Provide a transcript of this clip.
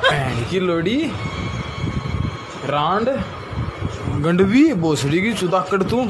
भैन लोड़ी रांड गंडवी भोसड़ी की चुदाकड़ तू।